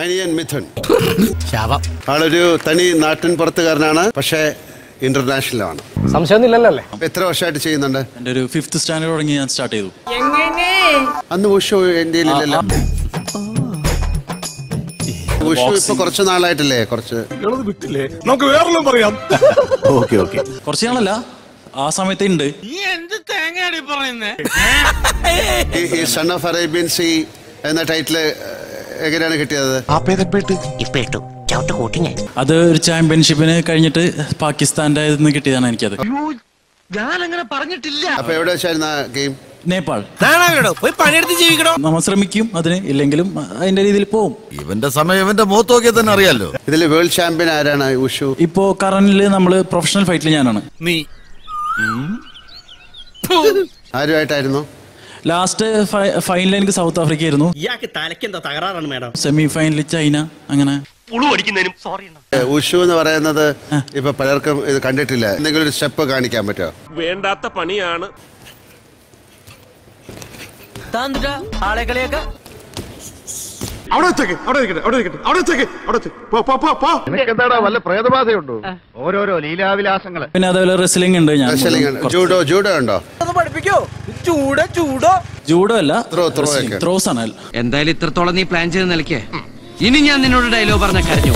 അനിയൻ മിഥുൻ. ശാപം. ആളൊരു തനി നാട്ടിൻ പുറത്തുകാരനാണ് പക്ഷേ ഇന്റർനാഷണലാണ്. ആണ് സംശയമൊന്നുമില്ലല്ലോ എത്ര വർഷമായിട്ട് ചെയ്യുന്നുണ്ട്? എന്റെ ഒരു ഫിഫ്ത് സ്റ്റാൻഡേർഡ് തുടങ്ങി ഞാൻ സ്റ്റാർട്ട് ചെയ്തു. അന്ന് ഉഷു ഇന്ത്യയിലില്ലല്ലോ. ഉഷു ഇപ്പൊ കുറച്ച് നാളായിട്ടില്ലേ? കുറച്ച് നമുക്ക് വേറെല്ലാം പറയാം. Okay okay. കുറച്ച് നാളല്ല ആ സമയത്ത് ഉണ്ട്. ഈ സൺ ഓഫ് അറേബ്യൻ സി എന്ന ടൈറ്റിൽ എങ്ങനെയാണ് കിട്ടിയത്? ഇപ്പൊ ഇട്ടു. ചവിട്ട് കൂട്ടി ഞാൻ അത് ഒരു ചാമ്പ്യൻഷിപ്പിന് കഴിഞ്ഞിട്ട് പാകിസ്ഥാന്റെ നിന്ന് കിട്ടിയതാണ് എനിക്കത്. ഞാൻ അങ്ങനെ പറഞ്ഞിട്ടില്ല. അപ്പൊ എവിടെ വെച്ചായിരുന്നു ആ ഗെയിം? നേപ്പാൾ. പോയി പണിയെടുത്ത് ജീവിക്കണോ? നമ്മൾ ശ്രമിക്കും അതിന് ഇല്ലെങ്കിലും അതിന്റെ രീതിയിൽ പോവും. ഇവന്റെ സമയം ഇവന്റെ മുഖത്ത് നോക്കിയാൽ തന്നെ അറിയാലോ. ഇതിൽ വേൾഡ് ചാമ്പ്യൻ ആരാണ്? ഉഷു. ഇപ്പോ കറന്റിൽ നമ്മൾ പ്രൊഫഷണൽ ഫൈറ്റിൽ ഞാനാണ്. നീ. ആരുമായിട്ടായിരുന്നു? ലാസ്റ്റ് ഫൈനൽ എനിക്ക് സൗത്ത് ആഫ്രിക്ക ആയിരുന്നു. ഇയാൾക്ക് തലക്കെന്താ തകരാറാണ് മാഡം? സെമി ഫൈനലിൽ ചൈന അങ്ങനെ. പുളു അടിക്കുന്നതിനും സോറി ഉഷു എന്ന് പറയുന്നത് ഇപ്പൊ പലർക്കും ഇത് കണ്ടിട്ടില്ല. എന്തെങ്കിലും ഒരു സ്റ്റെപ്പ് കാണിക്കാൻ പറ്റുമോ വേണ്ടാത്ത പണിയാണ്. ഓരോരോ ലീലാവിലാസങ്ങൾ. പിന്നെ അതേപോലെ റെസ്ലിംഗ് ഉണ്ട് ഞാൻ. ജൂഡോ ജൂഡോ ഉണ്ടോ? ജൂഡോ അല്ല Throw, throw ഒക്കെ. ത്രോസ് ആണ് എന്തായാലും ഇത്രത്തോളം നീ പ്ലാൻ ചെയ്ത് നിൽക്കേ. ഇനി ഞാൻ നിന്നോട് ഡയലോഗ് പറഞ്ഞ കരഞ്ഞു